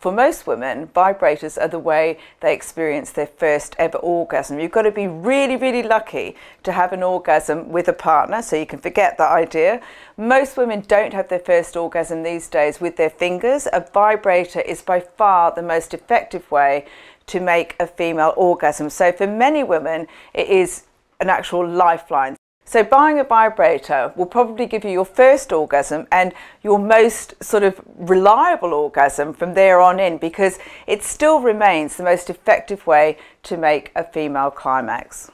for most women, vibrators are the way they experience their first ever orgasm. You've got to be really, really lucky to have an orgasm with a partner, so you can forget that idea. Most women don't have their first orgasm these days with their fingers. A vibrator is by far the most effective way to make a female orgasm. So for many women, it is an actual lifeline. So buying a vibrator will probably give you your first orgasm and your most sort of reliable orgasm from there on in because it still remains the most effective way to make a female climax.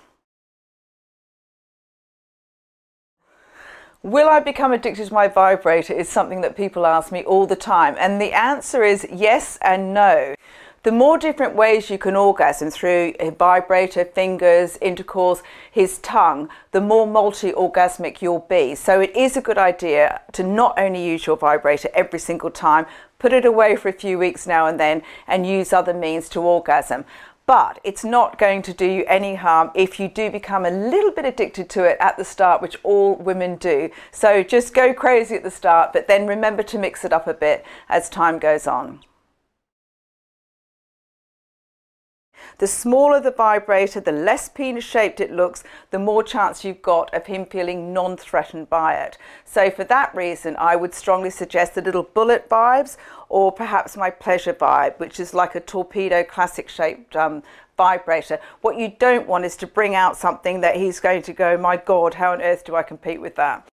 Will I become addicted to my vibrator is something that people ask me all the time and the answer is yes and no. The more different ways you can orgasm through a vibrator, fingers, intercourse, his tongue, the more multi-orgasmic you'll be. So it is a good idea to not only use your vibrator every single time, put it away for a few weeks now and then and use other means to orgasm. But it's not going to do you any harm if you do become a little bit addicted to it at the start, which all women do. So just go crazy at the start, but then remember to mix it up a bit as time goes on. The smaller the vibrator, the less penis shaped it looks, the more chance you've got of him feeling non-threatened by it. So for that reason, I would strongly suggest the little bullet vibes or perhaps my pleasure vibe, which is like a torpedo classic shaped um, vibrator. What you don't want is to bring out something that he's going to go, my God, how on earth do I compete with that?